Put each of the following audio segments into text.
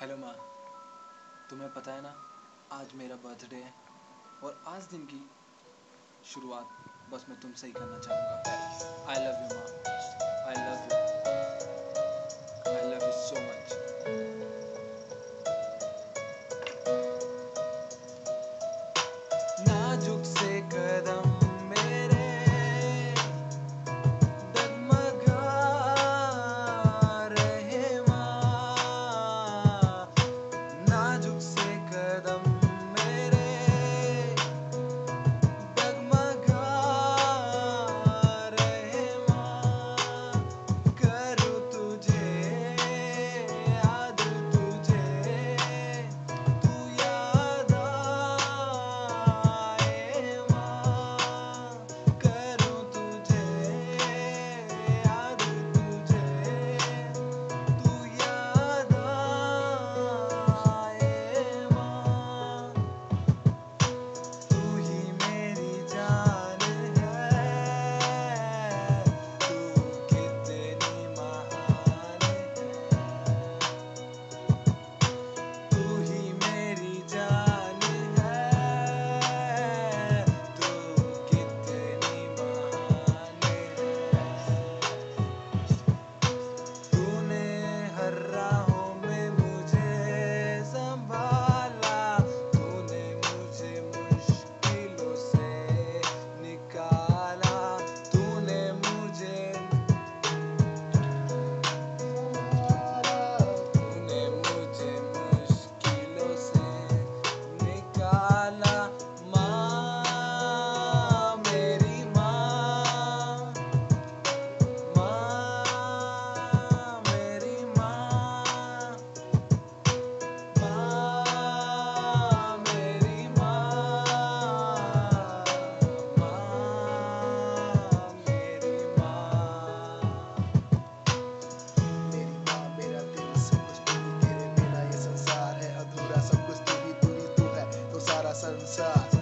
Hello माँ। तुम्हें पता है ना, आज मेरा बर्थडे है और आज दिन की शुरुआत बस मैं तुमसे ही करना चाहूँगा। आई लव यू माँ। sunset.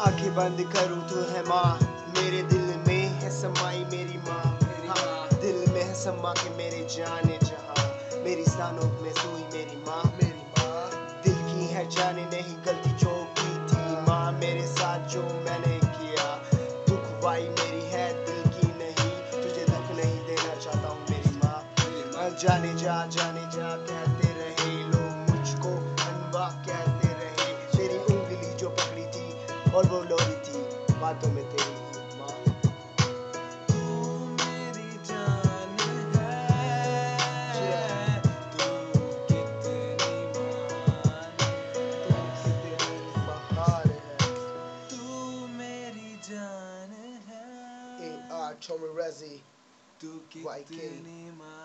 आँखें बंद करूँ तो है माँ, मेरे दिल में है समाई मेरी माँ। हाँ दिल में है समा के मेरे जाने जहाँ, मेरी सानों में सोई मेरी माँ मेरी माँ। दिल की है जाने नहीं, गलती जो की थी माँ, मेरे साथ जो मैंने किया। दुख भाई मेरी है, दिल की नहीं, तुझे दुख नहीं देना चाहता हूँ मेरी माँ। जाने जा जाने जा और वो डोरी थी बातों में तेरी Tommy Rezzi, YK.